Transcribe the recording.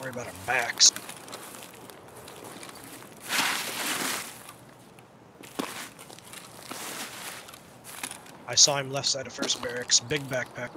worry about our backs. I saw him left side of first barracks. Big backpack.